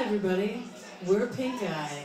Hi, everybody. We're Pink Eye.